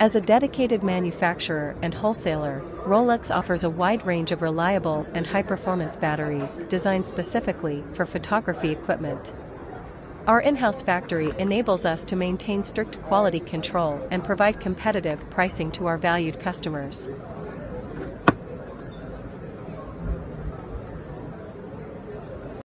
As a dedicated manufacturer and wholesaler, Rolux offers a wide range of reliable and high-performance batteries designed specifically for photography equipment. Our in-house factory enables us to maintain strict quality control and provide competitive pricing to our valued customers.